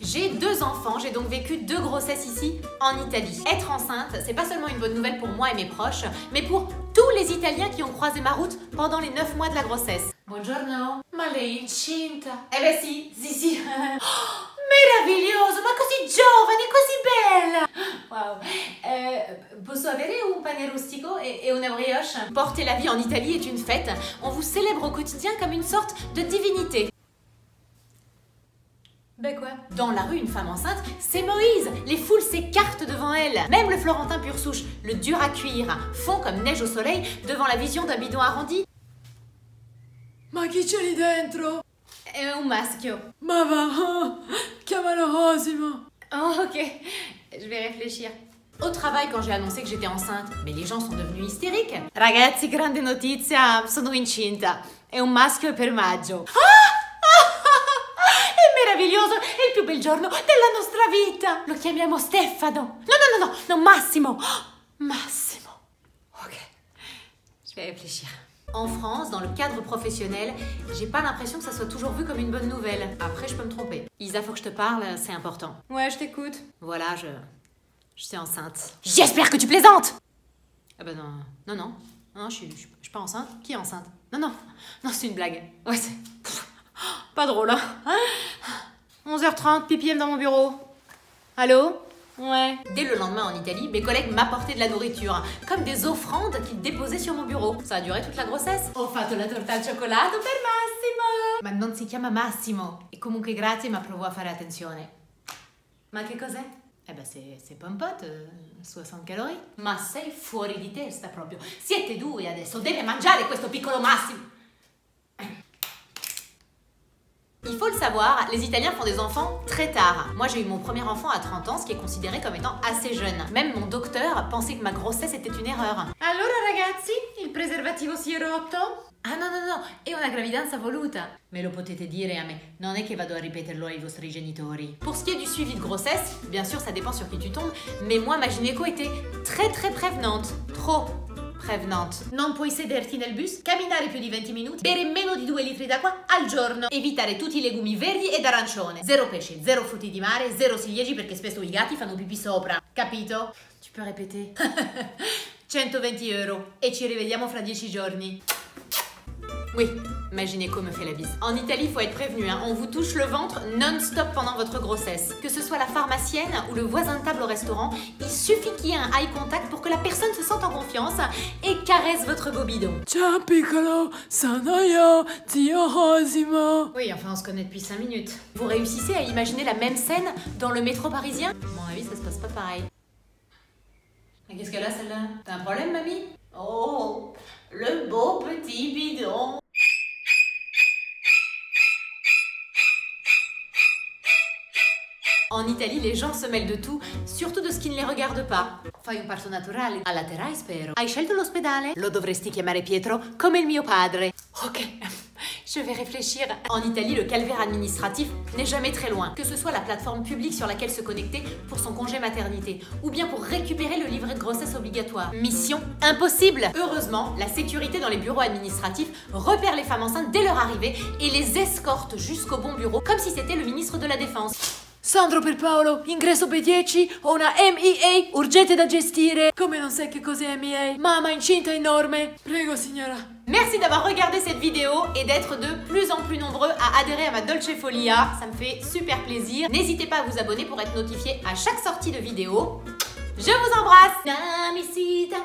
J'ai deux enfants, j'ai donc vécu deux grossesses ici en Italie. Être enceinte, c'est pas seulement une bonne nouvelle pour moi et mes proches, mais pour tous les Italiens qui ont croisé ma route pendant les 9 mois de la grossesse. Buongiorno. Ma lei incinta? Eh beh sì, sì sì. Oh, meraviglioso, ma così giovane, così bella! Wow. Euh, posso avere un pane rustico et, et una brioche? Porter la vie en Italie est une fête. On vous célèbre au quotidien comme une sorte de divinité. Ben quoi? Dans la rue, une femme enceinte, c'est Moïse Les foules s'écartent devant elle Même le Florentin pur souche, le dur à cuire, fond comme neige au soleil devant la vision d'un bidon arrondi. Ma chi c'è lì dentro? È un maschio. Ma va, oh, chiamalo Osimo. Oh, ok, je vais réfléchir. Au travail, quand j'ai annoncé que j'étais enceinte, mais les gens sont devenus hystériques. Ragazzi, grande notizia, sono incinta. È un maschio per maggio. È meraviglioso, è il più bel giorno della nostra vita. Lo chiamiamo Stefano. No, no, no, no, no, Massimo. Massimo. Ok, je vais réfléchir. En France, dans le cadre professionnel, j'ai pas l'impression que ça soit toujours vu comme une bonne nouvelle. Après, je peux me tromper. Isa, faut que je te parle, c'est important. Ouais, je t'écoute. Voilà, je. Je suis enceinte. J'espère que tu plaisantes Ah bah non, non, non. Non, je suis, je suis- je suis pas enceinte. Qui est enceinte? Non, non. Non, c'est une blague. Ouais, c'est. Pas drôle, hein 11h30, PPM dans mon bureau. Allô? Ouais. Dès le lendemain en Italie, mes collègues m'apportaient de la nourriture, comme des offrandes qu'ils déposaient sur mon bureau. Ça a duré toute la grossesse. Ho fatto la torta al cioccolato per Massimo! Ma non si chiama Massimo. E comunque grazie, ma provo a fare attenzione. Ma che cos'è? Eh beh, c'est, eh, 60 calorie. Ma sei fuori di testa proprio. Siete due adesso, deve mangiare questo piccolo Massimo. Il faut le savoir, les Italiens font des enfants très tard. Moi, j'ai eu mon premier enfant à 30 ans, ce qui est considéré comme étant assez jeune. Même mon docteur pensait que ma grossesse était une erreur. Allora ragazzi, il preservativo si è rotto? Ah no, no, no, è una gravidanza voluta. Me lo potete dire a me, non è che vado a ripeterlo ai vostri genitori. Pour ce qui est du suivi de grossesse, bien sûr, ça dépend sur qui tu tombes, mais moi, ma gynéco était très très prévenante. Trop prévenante. Non puoi sederti nel bus, camminare più di 20 minuti, bere meno di 2 litri d'acqua al giorno, evitare tutti i legumi verdi ed arancione, zero pesce, zero frutti di mare, zero ciliegi perché spesso i gatti fanno pipì sopra. Capito? Tu peux répéter 120 euro e ci rivediamo fra 10 giorni. Oui, ma gynéco me fait la bise. En Italie, il faut être prévenu, hein, on vous touche le ventre non-stop pendant votre grossesse. Que ce soit la pharmacienne ou le voisin de table au restaurant, il suffit qu'il y ait un eye contact pour que la personne se sente en confiance et caresse votre beau bidon. Ciao piccolo, sono io, zio Osimo. Oui, enfin, on se connaît depuis 5 minutes. Vous réussissez à imaginer la même scène dans le métro parisien? À mon avis, ça se passe pas pareil. Mais qu'est-ce qu'elle a celle-là? T'as un problème, mamie? Oh, le beau petit bidon En Italie, les gens se mêlent de tout, surtout de ce qui ne les regarde pas. Fai un parto naturale. Alla terrai, spero. Hai scelto l'ospedale? Lo dovresti chiamare Pietro, come il mio padre. Ok, je vais réfléchir. En Italie, le calvaire administratif n'est jamais très loin. Que ce soit la plateforme publique sur laquelle se connecter pour son congé maternité, ou bien pour récupérer le livret de grossesse obligatoire. Mission impossible Heureusement, la sécurité dans les bureaux administratifs repère les femmes enceintes dès leur arrivée et les escorte jusqu'au bon bureau, comme si c'était le ministre de la Défense. Sandro per Paolo, ingresso B10, ho una MEA urgente da gestire. Come non sai che cos'è MEA? Mamma incinta enorme. Prego signora. Merci d'avoir regardé cette vidéo et d'être de plus en plus nombreux à adhérer à ma Dolce Folia. Ça me fait super plaisir. N'hésitez pas à vous abonner pour être notifié à chaque sortie de vidéo. Je vous embrasse Namisita,